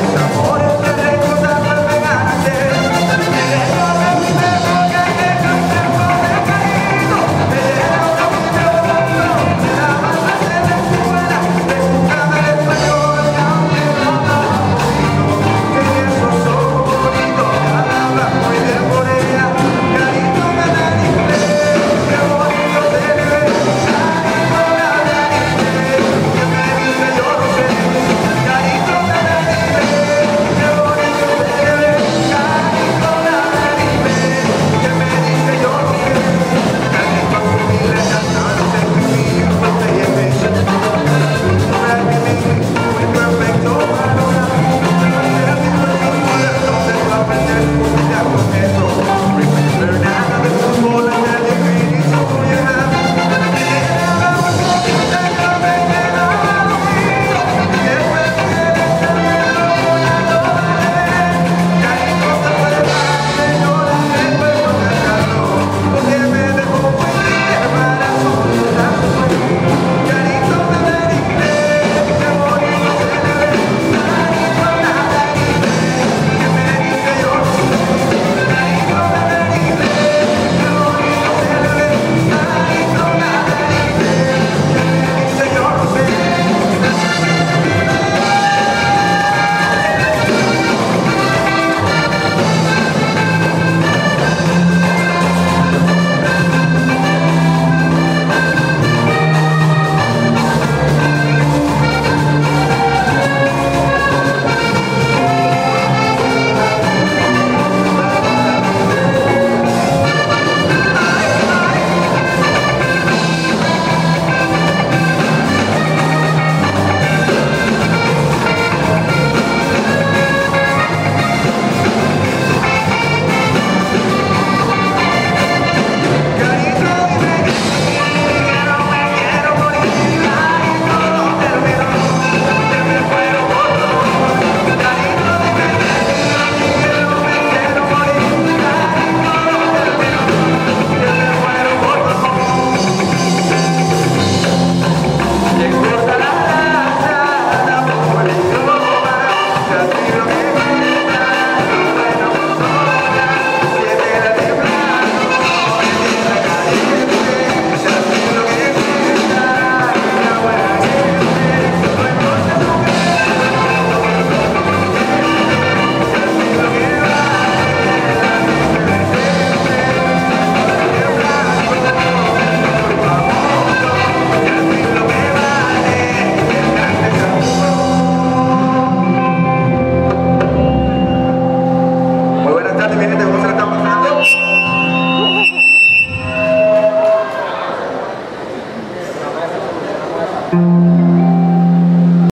Nossa,